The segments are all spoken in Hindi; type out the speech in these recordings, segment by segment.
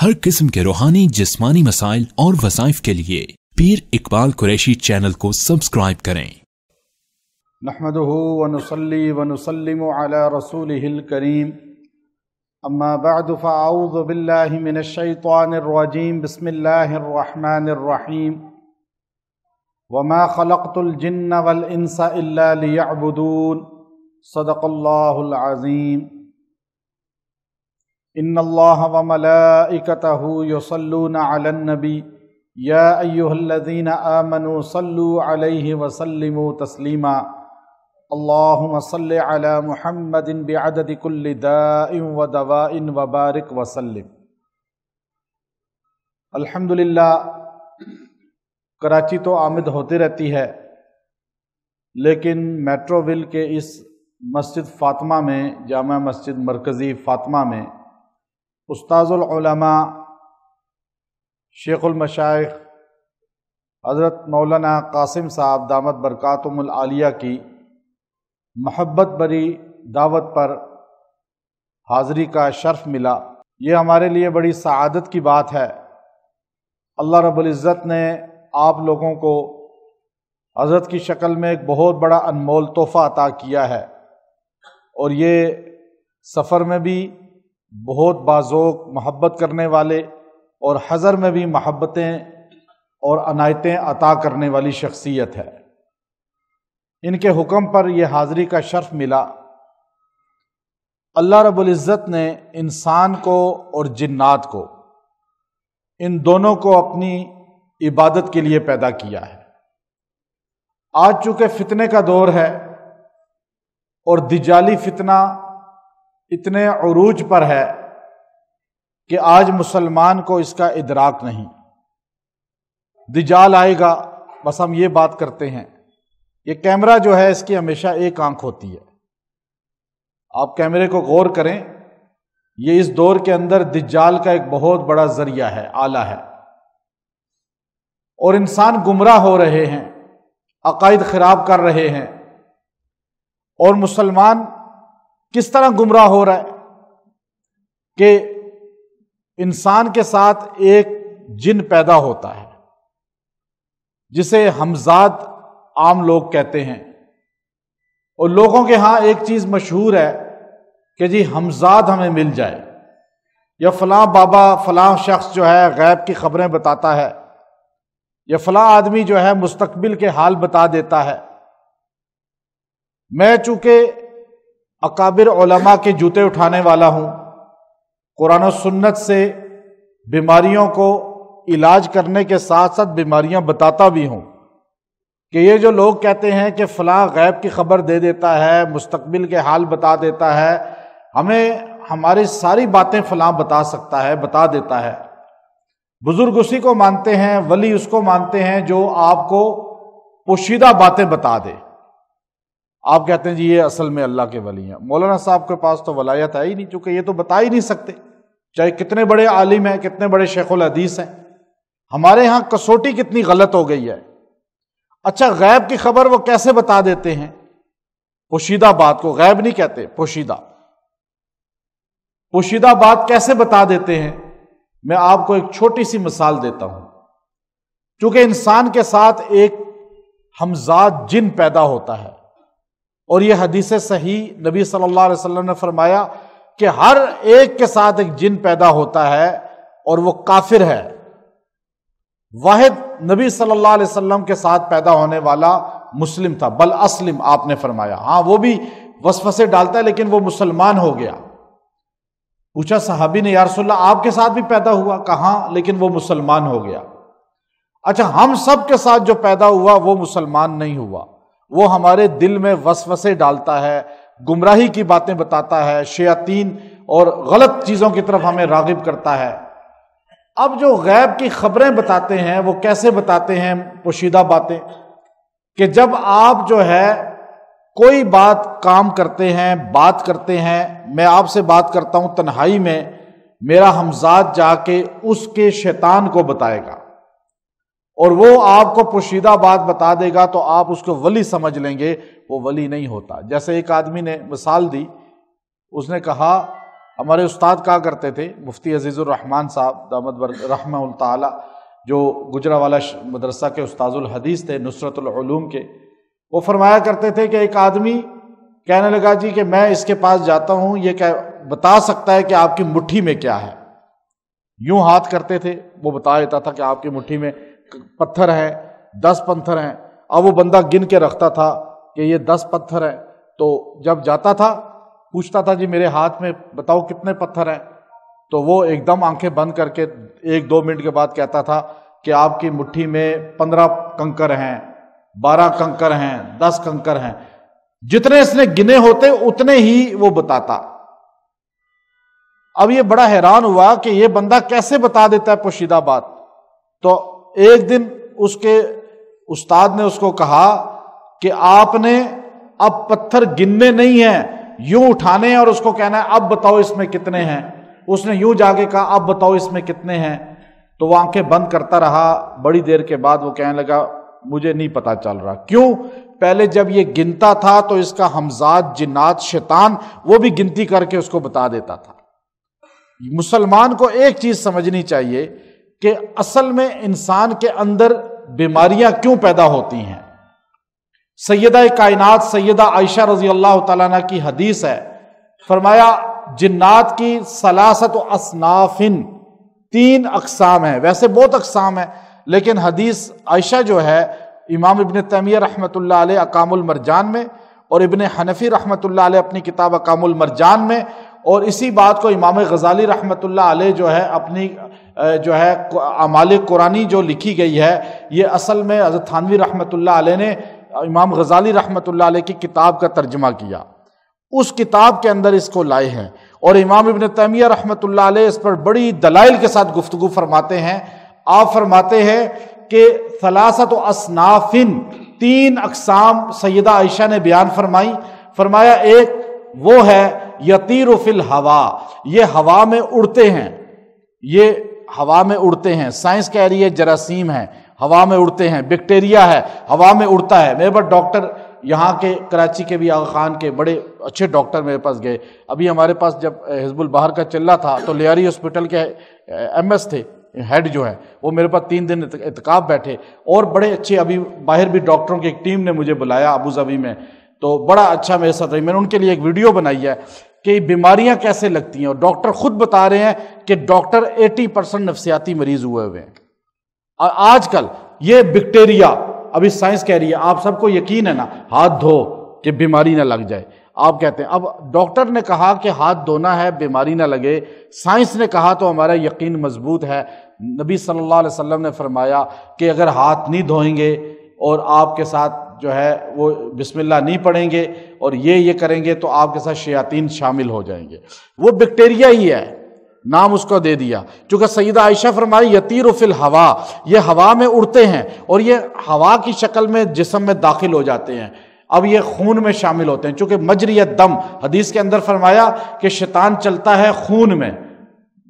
हर किस्म के रूहानी, जिस्मानी मसाइल और वसाइफ के लिए पीर इकबाल कुरैशी चैनल को सब्सक्राइब करें। नहमदहू वनसली वनसलिम रसूलिहिल करीम। अम्मा बाद फ़ाऊज़ बिल्लाहि मिनश्शैतानिर्रजीम बिस्मिल्लाहिर रहमानिर रहीम। वमा खलक़तुल जिन्न वल इंसा व मलाइकतहु युसल्लूना अलन नबी या अय्युहल्लज़ीना आमनू सल्लु अलैहि सल्लिमू तस्लीमा अल्लाहुम्म सल्लि अला मुहम्मदिन बिअदद कुल्लि दाइन व दवाइन व बारिक व सल्लिम अल्हम्दुलिल्लाह कराची तो आमद होती रहती है, लेकिन मेट्रोविल के इस मस्जिद फ़ातिमा में, जामा मस्जिद मरकज़ी फ़ातिमा में उस्ताज़ुलमा शेख़ुलमशाइख हज़रत मौलाना कासिम साहब दामद बरक़ातुमलिया की महब्बत भरी दावत पर हाज़री का शर्फ मिला। ये हमारे लिए बड़ी सआदत की बात है। अल्लाह रब्ज़त ने आप लोगों को हज़रत की शक्ल में एक बहुत बड़ा अनमोल तोहफ़ा अता किया है। और ये सफ़र में भी बहुत बाज़ोक मोहब्बत करने वाले और हज़र में भी महब्बतें और अनायतें अता करने वाली शख्सियत है। इनके हुक्म पर यह हाज़री का शर्फ मिला। अल्लाह रब्ज़त ने इंसान को और जिन्नात को, इन दोनों को अपनी इबादत के लिए पैदा किया है। आज चूँकि फितने का दौर है और दिजाली फितना इतने अरूज पर है कि आज मुसलमान को इसका इदराक नहीं। दिजाल आएगा, बस हम ये बात करते हैं। ये कैमरा जो है, इसकी हमेशा एक आँख होती है। आप कैमरे को गौर करें, ये इस दौर के अंदर दिजाल का एक बहुत बड़ा ज़रिया है, आला है। और इंसान गुमराह हो रहे हैं, अकायद खराब कर रहे हैं। और मुसलमान किस तरह गुमराह हो रहा है? कि इंसान के साथ एक जिन पैदा होता है, जिसे हमजाद आम लोग कहते हैं, और लोगों के यहाँ एक चीज़ मशहूर है कि जी हमजाद हमें मिल जाए। या फलां बाबा, फलां शख्स जो है गैब की खबरें बताता है, या फलां आदमी जो है मुस्तकबिल के हाल बता देता है। मैं चूँकि अकाबिर ओलमा के जूते उठाने वाला हूँ। कुरान सुन्नत से बीमारियों को इलाज करने के साथ साथ बीमारियाँ बताता भी हूँ कि ये जो लोग कहते हैं कि फ़लाँ गैब की खबर दे देता है, मुस्तकबिल के हाल बता देता है, हमें हमारी सारी बातें फ़लाँ बता सकता है, बता देता है। बुज़ुर्ग उसी को मानते हैं, वली उसको मानते हैं जो आपको पोशीदा बातें बता दे। आप कहते हैं जी, ये असल में अल्लाह के वली हैं। मौलाना साहब के पास तो वलायत है ही नहीं, चूँकि ये तो बता ही नहीं सकते। चाहे कितने बड़े आलिम हैं, कितने बड़े शेखुल हदीस हैं। हमारे यहाँ कसौटी कितनी गलत हो गई है। अच्छा गैब की खबर वो कैसे बता देते हैं? पोशीदा बात को गैब नहीं कहते, पोशीदा। पोशीदा बात कैसे बता देते हैं? मैं आपको एक छोटी सी मिसाल देता हूँ। क्योंकि इंसान के साथ एक हमजाद जिन पैदा होता है और यह हदीस सही नबी सल्लल्लाहु अलैहि वसल्लम ने फरमाया कि हर एक के साथ एक जिन पैदा होता है और वो काफिर है। वाहिद नबी सल्लल्लाहु अलैहि वसल्लम के साथ पैदा होने वाला मुस्लिम था। बल असलिम आपने फरमाया। हाँ वो भी वसफसे डालता है, लेकिन वो मुसलमान हो गया। पूछा, साहबी ने यारसोल्ला आपके साथ भी पैदा हुआ? कहा, लेकिन वो मुसलमान हो गया। अच्छा हम सब के साथ जो पैदा हुआ, वो मुसलमान नहीं हुआ। वो हमारे दिल में वसवसे डालता है, गुमराही की बातें बताता है, शयातीन और गलत चीज़ों की तरफ़ हमें रागिब करता है। अब जो गैब की खबरें बताते हैं, वो कैसे बताते हैं पोशीदा बातें? कि जब आप जो है कोई बात काम करते हैं, बात करते हैं, मैं आपसे बात करता हूँ तन्हाई में, मेरा हमजाद जाके उसके शैतान को बताएगा। और वो आपको पोशीदा बात बता देगा तो आप उसको वली समझ लेंगे, वो वली नहीं होता। जैसे एक आदमी ने मिसाल दी, उसने कहा, हमारे उस्ताद कहा करते थे, मुफ्ती अजीज़ुररहमान साहब, दामद रहम जो गुजरा वाला मदरसा के उस्ताजुल हदीस थे नुसरतलूम के, वो फरमाया करते थे कि एक आदमी कहने लगा, जी, कि मैं इसके पास जाता हूँ, ये क्या बता सकता है कि आपकी मुट्ठी में क्या है? यूँ हाथ करते थे, वो बता देता था कि आपकी मुट्ठी में पत्थर है, दस पत्थर हैं। अब वो बंदा गिन के रखता था कि ये दस पत्थर हैं। तो जब जाता था, पूछता था, जी, मेरे हाथ में बताओ कितने पत्थर हैं? तो वो एकदम आँखें बंद करके एक दो मिनट के बाद कहता था कि आपकी मुट्ठी में पंद्रह कंकर हैं, बारह कंकर हैं, दस कंकर हैं। जितने इसने गिने होते, उतने ही वो बताता। अब ये बड़ा हैरान हुआ कि ये बंदा कैसे बता देता है पोशीदा बात। तो एक दिन उसके उस्ताद ने उसको कहा कि आपने अब पत्थर गिनने नहीं है, यूँ उठाने और उसको कहना है, अब बताओ इसमें कितने हैं। उसने यूँ जाके कहा, अब बताओ इसमें कितने हैं। तो वो आँखें बंद करता रहा। बड़ी देर के बाद वो कहने लगा, मुझे नहीं पता चल रहा। क्यों? पहले जब ये गिनता था तो इसका हमजाद, जिन्नात, शैतान, वो भी गिनती करके उसको बता देता था। मुसलमान को एक चीज़ समझनी चाहिए कि असल में इंसान के अंदर बीमारियाँ क्यों पैदा होती हैं? सैदा कायनात सैदा आयशा रज़ी अल्लाह तला की हदीस है, फरमाया, जिन्नात की सलासत असनाफिन, तीन अकसाम है। वैसे बहुत अकसाम है, लेकिन हदीस आयशा जो है, इमाम इबन तैमिया रहमत अकामुल मरजान में और इबन हनफी रहमत अपनी किताब अकामुल मरजान में और इसी बात को इमाम गज़ाली रहमत जो है अपनी जो है अमाल कुरानी जो लिखी गई है, ये असल में हज़रत थानवी रहमत ने इमाम गज़ाली रहमत की किताब का तर्जमा किया। उस किताब के अंदर इसको लाए हैं और इमाम इबन तैमिया रहमत इस पर बड़ी दलाइल के साथ गुफ्तु फरमाते हैं। आप फरमाते हैं कि सलासत असनाफिन, तीन अकसाम सैदा आयशा ने बयान फरमाई। फरमाया, एक वो है यतीर फिल हवा। ये हवा में उड़ते हैं। ये हवा में उड़ते हैं। साइंस कह रही है जरासीम है। हवा में उड़ते हैं। बैक्टीरिया है। हवा में उड़ता है। मेरे पास डॉक्टर यहाँ के, कराची के भी, आगा खान के बड़े अच्छे डॉक्टर मेरे पास गए। अभी हमारे पास जब हिजबुल बाहर का चल रहा था तो लियारी हॉस्पिटल के एम एस थे। हेड जो है, वो मेरे पास तीन दिन इतकाब बैठे। और बड़े अच्छे अभी बाहर भी डॉक्टरों की एक टीम ने मुझे बुलाया अबू जबी में। तो बड़ा अच्छा मेरे साथ रही। मैंने उनके लिए एक वीडियो बनाई है कि बीमारियाँ कैसे लगती हैं। और डॉक्टर खुद बता रहे हैं कि डॉक्टर 80 परसेंट नफसियाती मरीज़ हुए हुए हैं। और आजकल ये बैक्टीरिया, अभी साइंस कह रही है, आप सबको यकीन है ना, हाथ धो कि बीमारी ना लग जाए। आप कहते हैं, अब डॉक्टर ने कहा कि हाथ धोना है, बीमारी ना लगे। साइंस ने कहा तो हमारा यकीन मज़बूत है। नबी सल्लल्लाहु अलैहि वसल्लम ने फरमाया कि अगर हाथ नहीं धोएँगे और आपके साथ जो है, वो बिस्मिल्लाह नहीं पढ़ेंगे और ये ये करेंगे तो आपके साथ शयातीन शामिल हो जाएँगे। वो बैक्टीरिया ही है। नाम उसको दे दिया। चूँकि सईदा आयशा फरमाई यतीर फिल हवा। ये हवा में उड़ते हैं और ये हवा की शक्ल में, जिसम में दाखिल हो जाते हैं। अब ये खून में शामिल होते हैं। चूँकि मजरी दम, हदीस के अंदर फरमाया कि शैतान चलता है खून में।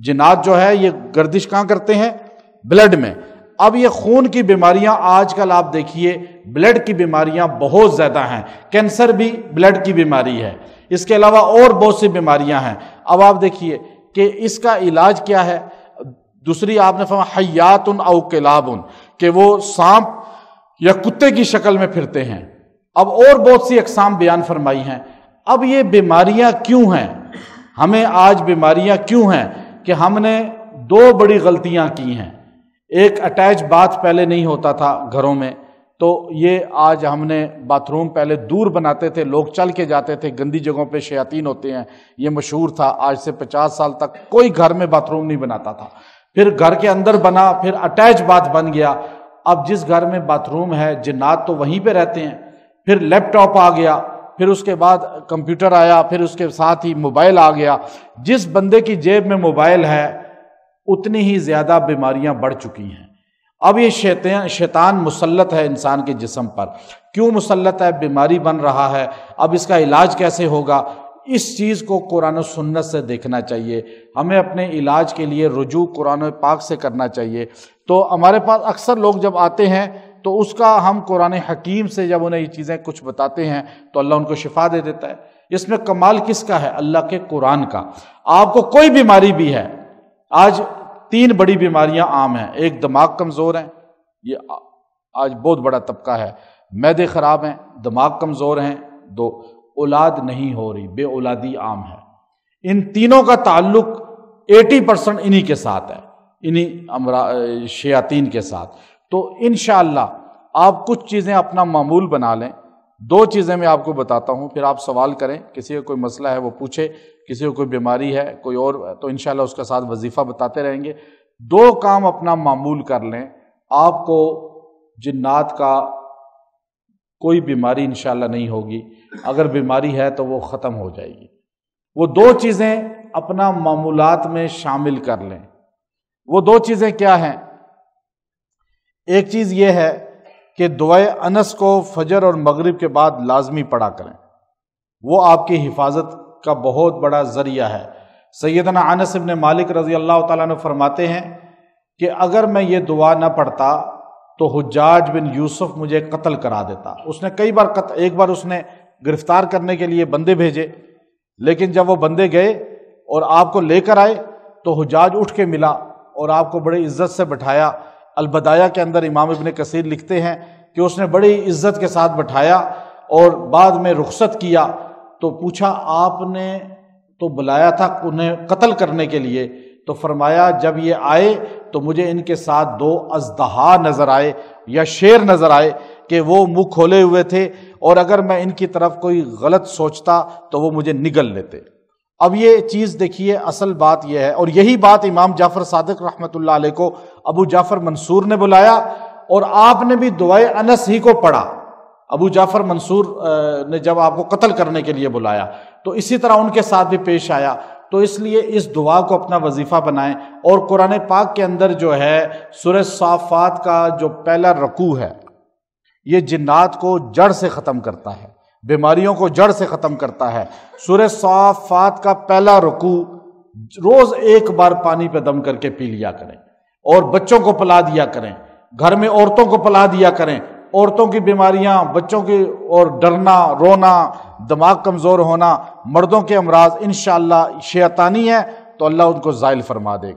जिनात जो है, ये गर्दिश कहाँ करते हैं? ब्लड में। अब ये खून की बीमारियाँ आजकल आप देखिए ब्लड की बीमारियाँ बहुत ज़्यादा हैं। कैंसर भी ब्लड की बीमारी है। इसके अलावा और बहुत सी बीमारियाँ हैं। अब आप देखिए कि इसका इलाज क्या है। दूसरी आपने हयात हयातुन अवकलाबुन कि वो सांप या कुत्ते की शक्ल में फिरते हैं। अब और बहुत सी अकसाम बयान फरमाई हैं। अब ये बीमारियाँ क्यों हैं? हमें आज बीमारियाँ क्यों हैं कि हमने दो बड़ी गलतियाँ की हैं। एक अटैच बाथ पहले नहीं होता था घरों में। तो ये आज हमने बाथरूम पहले दूर बनाते थे, लोग चल के जाते थे, गंदी जगहों पे शयातीन होते हैं। ये मशहूर था, आज से पचास साल तक कोई घर में बाथरूम नहीं बनाता था। फिर घर के अंदर बना, फिर अटैच बाथ बन गया। अब जिस घर में बाथरूम है, जिन्नात तो वहीं पे रहते हैं। फिर लैपटॉप आ गया, फिर उसके बाद कंप्यूटर आया, फिर उसके साथ ही मोबाइल आ गया। जिस बंदे की जेब में मोबाइल है उतनी ही ज़्यादा बीमारियाँ बढ़ चुकी हैं। अब ये शैतान शैतान मुसलत है इंसान के जिसम पर। क्यों मुसलत है? बीमारी बन रहा है। अब इसका इलाज कैसे होगा? इस चीज़ को कुरान सुन्नत से देखना चाहिए। हमें अपने इलाज के लिए रुजू कुरान पाक से करना चाहिए। तो हमारे पास अक्सर लोग जब आते हैं तो उसका हम कुरान हकीम से जब उन्हें ये चीज़ें कुछ बताते हैं तो अल्लाह उनको शिफा दे देता है। इसमें कमाल किसका है? अल्लाह के कुरान का। आपको कोई बीमारी भी है आज तीन बड़ी बीमारियाँ आम हैं। एक दिमाग कमज़ोर है। ये आज बहुत बड़ा तबका है। मैदे खराब हैं, दिमाग कमज़ोर हैं, दो, औलाद नहीं हो रही बे औलादी आम है। इन तीनों का ताल्लुक 80 परसेंट इन्हीं के साथ है, इन्हीं अमरा, शयातीन के साथ। तो इन आप कुछ चीज़ें अपना मामूल बना लें दो चीज़ें मैं आपको बताता हूँ, फिर आप सवाल करें, किसी का कोई मसला है वो पूछे, किसी को कोई बीमारी है, कोई और तो इन उसके साथ वजीफ़ा बताते रहेंगे। दो काम अपना मामूल कर लें, आपको जिन्नात का कोई बीमारी इंशाल्लाह नहीं होगी, अगर बीमारी है तो वो ख़त्म हो जाएगी। वो दो चीज़ें अपना मामूलात में शामिल कर लें। वो दो चीज़ें क्या हैं? एक चीज़ ये है कि दुआए अनस को फजर और मगरिब के बाद लाजमी पढ़ा करें। वो आपकी हिफाजत का बहुत बड़ा ज़रिया है। सैदना अनस इबन मालिक रज़ी अल्लाह तु फरमाते हैं कि अगर मैं ये दुआ ना पढ़ता तो हुजाज बिन यूसुफ मुझे कत्ल करा देता। उसने कई बार कत, एक बार उसने गिरफ़्तार करने के लिए बंदे भेजे लेकिन जब वो बंदे गए और आपको लेकर आए तो हुजाज उठ के मिला और आपको बड़ी इज़्ज़त से बैठाया अलबदाया के अंदर इमाम इबन कसीर लिखते हैं कि उसने बड़ी इज़्ज़त के साथ बैठाया और बाद में रुख्सत किया तो पूछा, आपने तो बुलाया था उन्हें कत्ल करने के लिए। तो फरमाया, जब ये आए तो मुझे इनके साथ दो अजदहा नज़र आए, या शेर नज़र आए कि वो मुँह खोले हुए थे और अगर मैं इनकी तरफ़ कोई गलत सोचता तो वो मुझे निगल लेते। अब ये चीज़ देखिए, असल बात यह है और यही बात इमाम जाफ़र सादिक रहमत को अबू जाफ़र मंसूर ने बुलाया और आपने भी दुआए अनस ही को पढ़ा। अबू जाफ़र मंसूर ने जब आपको कत्ल करने के लिए बुलाया तो इसी तरह उनके साथ भी पेश आया। तो इसलिए इस दुआ को अपना वजीफ़ा बनाएँ और कुरान पाक के अंदर जो है सुर साफ़ात का जो पहला रकू है, ये जिन्नात को जड़ से ख़त्म करता है, बीमारियों को जड़ से ख़त्म करता है। सुर साफ़ात का पहला रकू रोज़ एक बार पानी पे दम करके पी लिया करें। और बच्चों को पला दिया करें। घर में औरतों को पला दिया करें। औरतों की बीमारियाँ, बच्चों की और डरना, रोना, दिमाग कमज़ोर होना, मर्दों के अमराज इन शैतानी है तो अल्लाह उनको ज़ायल फरमा देगा